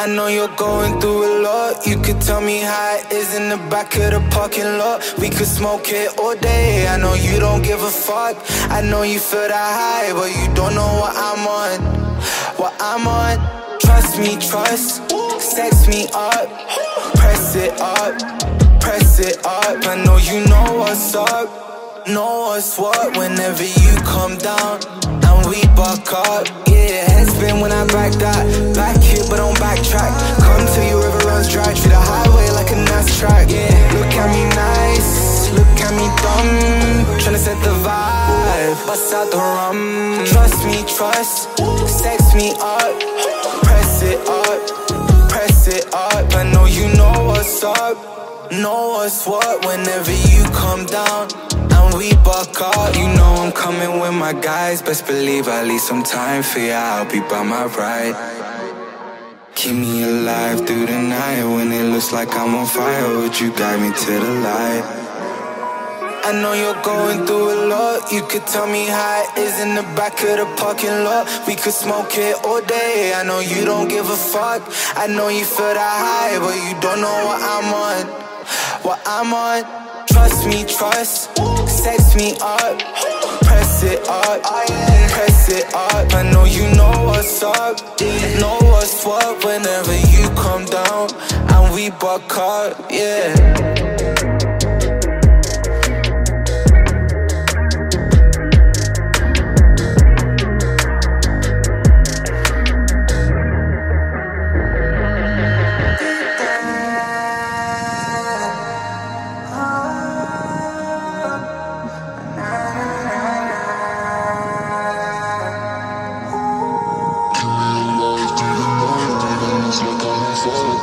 I know you're going through a lot. You could tell me how it is in the back of the parking lot. We could smoke it all day. I know you don't give a fuck. I know you feel that high, but you don't know what I'm on. What I'm on. Trust me, trust. Sex me up. Press it up. Press it up. I know you know what's up. Know what's what whenever you come down and we buck up. Yeah, head spin when I back that. Back set the vibe, bust out the rum. Trust me, trust, sex me up, press it up, press it up. I know you know what's up. Know what's what whenever you come down and we buck up. You know I'm coming with my guys. Best believe I leave some time for ya I'll be by my right. Keep me alive through the night when it looks like I'm on fire. Would you guide me to the light? I know you're going through a lot. You could tell me how it is in the back of the parking lot. We could smoke it all day. I know you don't give a fuck. I know you feel that high, but you don't know what I'm on what I'm on. Trust me, trust. Sex me up. Press it up. Press it up. I know you know what's up. Know what's what whenever you come down and we buck up. Yeah.